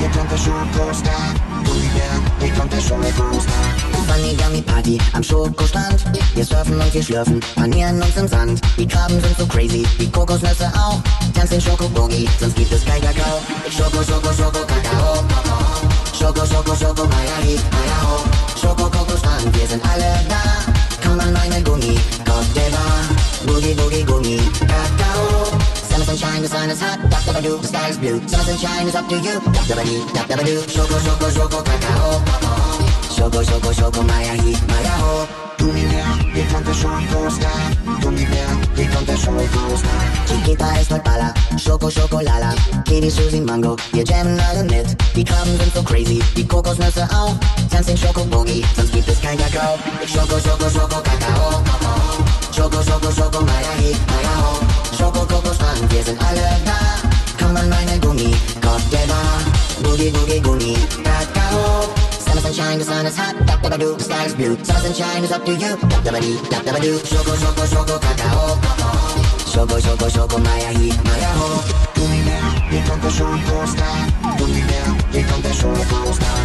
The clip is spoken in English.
hier kommt der Schokostar. Gummibär, hier kommt der Schokostar. Funny Gummy Party am Schokostrand. Wir surfen und wir schlürfen, panieren uns im Sand. Die Krabben sind so crazy, die Kokosnüsse auch. Tanzen Schoko Boogie, sonst gibt es kein Kakao. Schoko, Schoko, Schoko, Kakao. Schoko, Schoko, Schoko, Maya hi, Maya ho. Schoko, Koko, Strand, wir sind alle da. Komm an meine Gummi, Gott der war. Boogie, Boogie, Gummi. Sunshine, the sun is hot, dabba the sky is blue. Summer sunshine is up to you, dap dabba doo, dap dabba doo. Schoko, Schoko, Schoko, Kakao. Schoko, Schoko, Schoko, Maya hi, Maya ho. Gummibär, hier kommt der Schokostar. Gummibär, hier kommt der Schokostar. Chiquita ist heute Baller, Schoko, Schokolala. Kiwi, Susi, Mango, wir jammen alle mit. Die so crazy, die Kokosnüsse auch. Tanzen Schoko Boogie, sonst gibt es kein Kakao. Schoko, Schoko, Kakao. Wir sind alle da. Komm an meine Gummi, Gott der war. Boogie, Boogie, Gummi, Kakao. Summer sunshine, the sun is hot, dap dabba doo, sky is blue. Summer sunshine is up to you, dap dabba dee, dap dabba doo. Schoko, Schoko, Schoko, Kakao. Schoko, Schoko, Schoko, Maya hi, Maya ho. Gummibär, hier kommt der Schokostar. Gummibär, hier kommt der Schokostar.